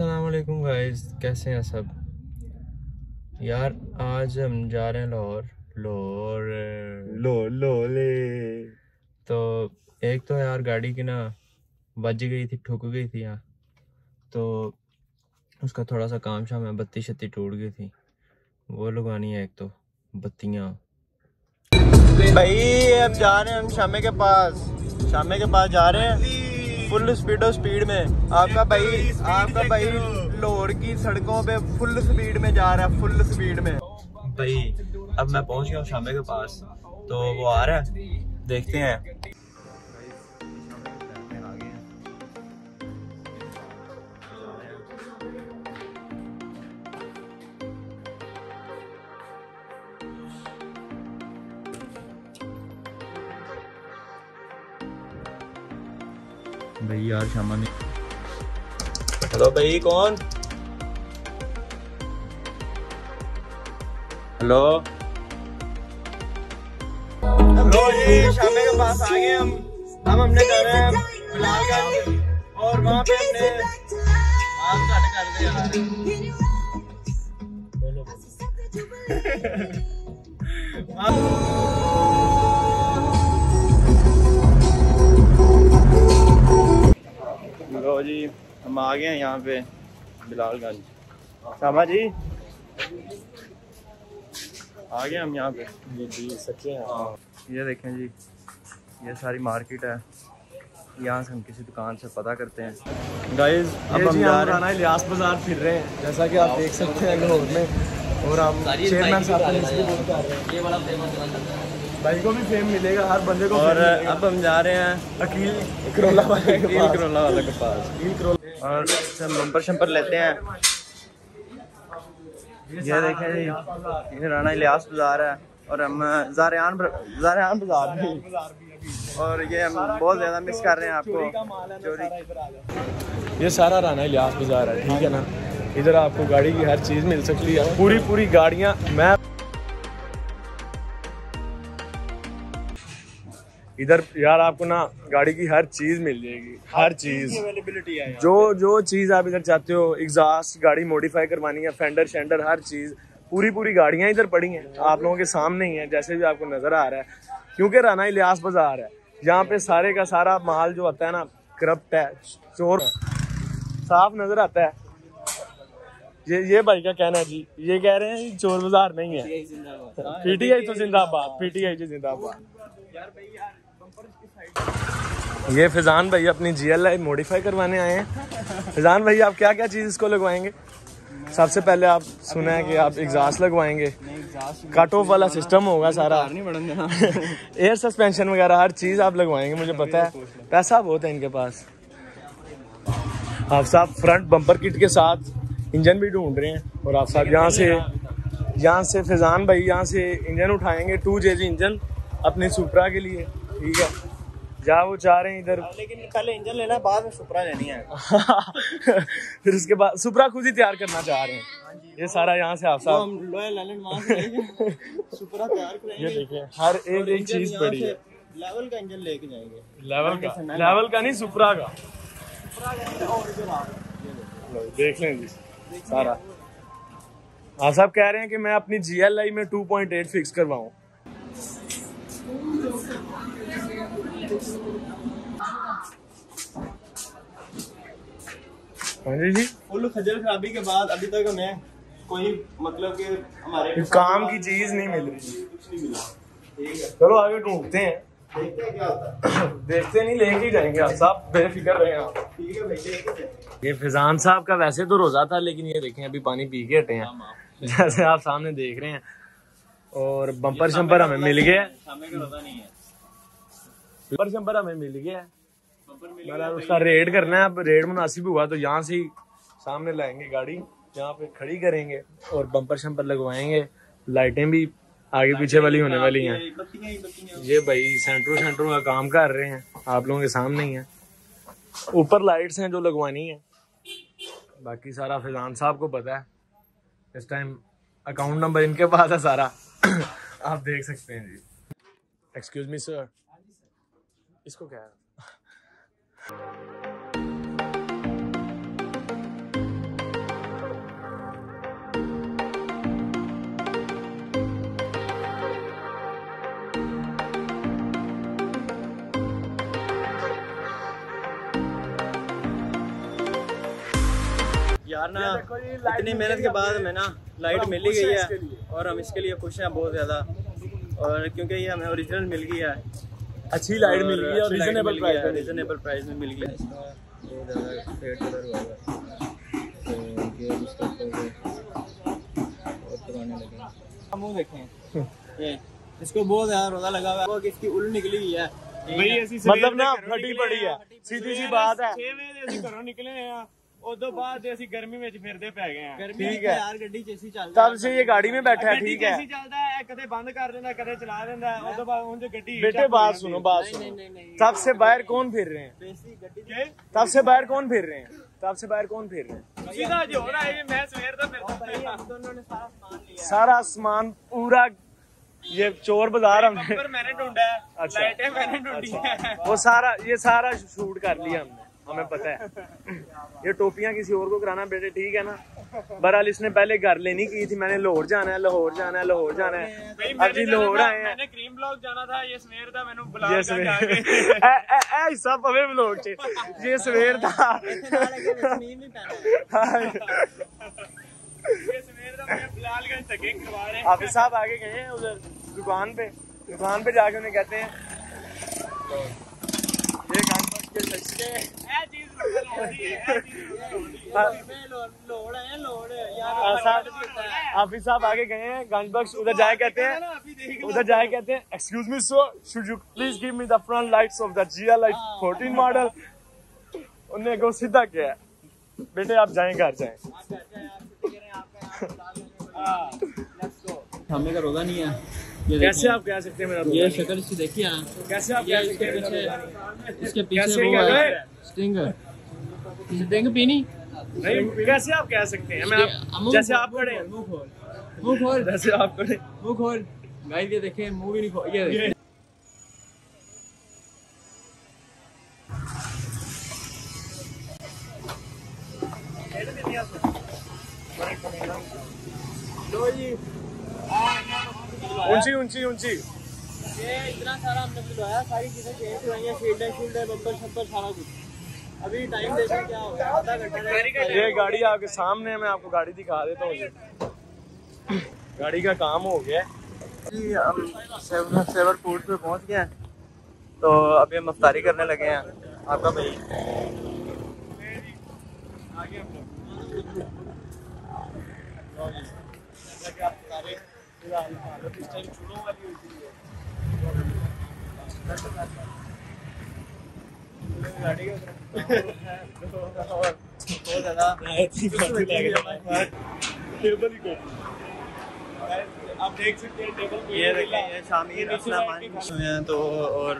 अस्सलाम वालेकुम गाइस कैसे हैं सब? यार आज हम जा रहे हैं लाहौर। लाहौर। लो लो ले तो एक तो यार गाड़ी की ना बज गई थी ठुक गई थी यहाँ। तो उसका थोड़ा सा काम शाम है बत्ती शत्ती टूट गई थी। वो लगवानी है एक तो बत्तियाँ। भाई अब जा रहे हैं हम शामे के पास। शामे के पास जा रहे हैं। फुल स्पीड और स्पीड में। आपका भाई आपका भाई लाहौर की सड़कों पे फुल स्पीड में जा रहा है फुल स्पीड में। भाई अब मैं पहुँच गया हूँ शामे के पास तो वो आ रहा है। देखते हैं। भाई यार शामा ने हेलो भाई कौन? हेलो? हेलो जी शामे के पास आ गए हम। हम हमने जाना है बिलालगंज और वहाँ पे हमने आप घट कर दे यार लो जी हम आ गए हैं यहाँ पे बिलालगंज। शामा जी? आ गए हम यहाँ पे। जी जी सच्चे हैं। हाँ। ये देखें जी ये सारी मार्केट है। यहाँ से हम किसी दुकान से पता करते हैं। गाइस अब हम जा रहे हैं। इलियास बाज़ार फिर रहे हैं जैसा कि आप देख सकते हैं लाहौर में। और हम चेयरमैन साहब आ रहे हैं। भाई को भी फेम मिलेगा हर बंदे को और अब हम जा रहे हैं अकील करोला वाले के पास। करोला वाला के पास। अकील करोला और हम बम्पर शम्पर लेते हैं। ये देखें जी ये राना इलियास बाज़ार है और हम जारियान जारियान बाज़ार भी। और ये हम बहुत ज़्यादा मिस कर रहे हैं आपको। चोरी ये सारा राना इलियास बाज़ार है ठीक है ना? इधर आपको गाड़ी की हर चीज़ मिल सकती है। पूरी पूरी गाड़ियाँ मैं इधर यार आपको ना गाड़ी की हर चीज़ मिल जाएगी हर चीज़। अवेलेबिलिटी है जो जो चीज़ आप इधर चाहते हो एग्जॉस्ट गाड़ी मॉडिफाई करवानी है फेंडर शेंडर हर चीज़ पूरी पूरी गाड़ियाँ इधर पड़ी हैं आप लोगों के सामने ही है जैसे भी आपको नज़र आ रहा है। क्योंकि राना इलियास बाज़ार है यहाँ पे सारे का सारा माल जो आता है ना करप्ट है चोर साफ़ नज़र आता है। ये ये भाई का कहना है जी। ये कह रहे हैं चोर बाज़ार नहीं है। पीटीआई तो जिंदाबाद पीटीआई तो जिंदाबाद। ये फिजान भाई अपनी जीएल आई मॉडिफाई करवाने आए हैं। फिजान भाई आप क्या क्या चीज़ इसको लगवाएँगे? सबसे पहले आप सुना है कि आप एग्जॉस्ट लगवाएँगे। कट ऑफ़ वाला सिस्टम होगा सारा। एयर सस्पेंशन वगैरह हर चीज़ आप लगवाएँगे मुझे पता है। पैसा बहुत है इनके पास। आप साहब फ्रंट बम्पर किट के साथ इंजन भी ढूंढ रहे हैं और आप साहब यहाँ से यहाँ से फैजान भाई यहाँ से इंजन उठाएँगे टू जे इंजन अपने सुपरा के लिए। ठीक है? जहाँ वो चाह रहे हैं इधर। लेकिन पहले इंजन लेना है बाद में सुपरा लेनी है। फिर उसके बाद सुपरा खुद ही तैयार करना चाह रहे हैं। ये सारा यहाँ से आप साहब सुपरा तैयार ये देखिए हर एक एक चीज़ पड़ी है। लेवल का इंजन लेके जाएँगे। लेवल का। लेवल का नहीं सुपरा का। देख लें जी। सारा। आप साहब कह रहे हैं कि मैं अपनी जीएलआई में 2.8 फिक्स करवाऊं। हाँ जी फुल खजल खराबी के बाद अभी तक हमें कोई मतलब कि हमारे काम की चीज़ नहीं मिल। रही कुछ नहीं मिला। ठीक है। चलो आगे ढूंढते हैं। देखते हैं क्या होता है। देखते नहीं लेके ही जाएँगे आप साहब बेफिक्र रहे आप। ठीक है भाई हैं ये फिजान साहब का वैसे तो रोजा था लेकिन ये देखें अभी पानी पी के हटे हैं। जैसे आप सामने देख रहे हैं। और बम्पर शम्पर हमें मिल गया। है सामने का रोजा नहीं है। बम्पर शम्पर हमें मिल गया है। बम्पर मिल उसका रेड करना है अब रेड मुनासिब हुआ तो यहाँ से ही सामने लाएँगे गाड़ी यहाँ पे खड़ी करेंगे और बम्पर शम्पर लगवाएँगे। लाइटें भी आगे पीछे वाली होने वाली हैं। बत्तियाँ ही ये भाई सेंट्रो सेंट्रो का काम कर रहे हैं। आप लोगों के सामने ही है। ऊपर लाइट्स हैं जो लगवानी है। बाकी सारा फिजान साहब को पता है। इस टाइम अकाउंट नंबर इनके पास है सारा। आप देख सकते हैं जी। एक्सक्यूज मी सर इसको क्या है? यार ना इतनी मेहनत के बाद हमें। ना लाइट मिल ही गई है। और हम इसके लिए खुश हैं बहुत ज़्यादा। और क्योंकि ये हमें ओरिजिनल मिल गई है। अच्छी लाइट मिल गई है रीजनेबल प्राइस रीजनेबल प्राइस में मिल गया बहुत ज़्यादा इसको बहुत ज़्यादा रोजा लगा हुआ है। इसकी उल निकली हुई है? मतलब ना फटी पड़ी है। सीधी सी बात है। निकले हैं फिर है सारा समान पूरा ये चोर बाज़ार हमने ढूंढा वो सारा ये सारा शूट कर लिया हमने हमें पता है। ये टोपियाँ किसी और को कराना बेटे ठीक है ना? बहरहाल इसने पहले घर लेनी की थी मैंने लाहौर जाना है लाहौर जाना है लाहौर जाना है। अब लाहौर आए हैं। ये सवेर ब्लॉग ये सवेर। था। हाफिज साहब आगे गए हैं उधर दुकान पे। दुकान पे जाके उन्हें कहते हैं। हाफिज साहब आगे गए हैं गंज बख्श उधर जाए कहते हैं। उधर जाए कहते हैं। Excuse me so should you please give me the front lights of the GL light 14 model उन्हें को सीधा किया है। बेटे आप जाए घर जाए। हमें का रोजा नहीं है। कैसे आप कह सकते हैं मेरा ये शक्ल इसकी देखिए ना कैसे आप कह सकते हैं इसके पीछे वो है है? स्टिंग। स्टिंग पीनी? नहीं कैसे आप कह सकते हैं? मैं आप जैसे आप खड़े हैं। मुँह खोल मुँह खोल। जैसे आप खड़े मुँह खोल। गाइस ये देखिए मुँह भी नहीं खोल ये देखिए। ऊँची ऊँची ऊँची। ये इतना सारा हमने बुलवाया सारी चीज़ें चेंज हुई हैं शील्डें शील्डें बम्पर शम्पर सारा कुछ। अभी टाइम देखो क्या होगा आधा घंटा ये गाड़ी आपके सामने है मैं आपको गाड़ी दिखा देता हूँ। गाड़ी का काम हो गया। जी हम सेवर सेवर फ़ूड पे पहुँच गए हैं। तो अभी हम अफ्तारी करने लगे हैं। आपका भाई? बहुत ज़्यादा आप देख सकते हैं टेबल पे ये देखें शामी हुए हैं तो और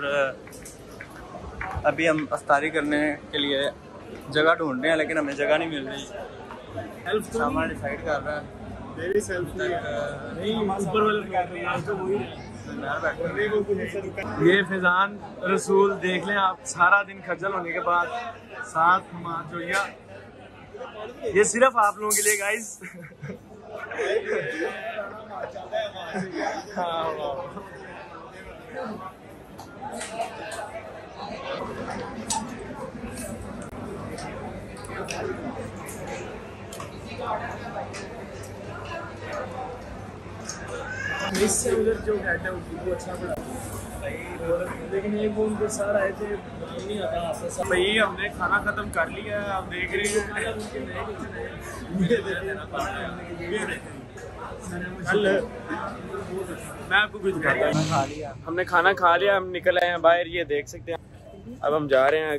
अभी हम अफ्तारी करने के लिए जगह ढूंढ रहे हैं लेकिन हमें जगह नहीं मिल रही। हेल्प सामान डिसाइड कर रहा है। मेरी सेल्फ नहीं ऊपर वाले कर रहे हैं तो वही। ये फैजान रसूल देख लें आप सारा दिन खज्जल होने के बाद साथ हम हाथ जोड़िया ये सिर्फ़ आप लोगों के लिए गाइस हाँ, वाह। इससे उधर जो वो अच्छा और लेकिन एक वो उनको सर आए थे भाई, हमने खाना खत्म कर लिया, आप देख रहे हैं। मैं आपको कुछ लिया हमने खाना खा लिया, हम निकल आए हैं बाहर, ये देख सकते हैं। अब हम जा रहे हैं।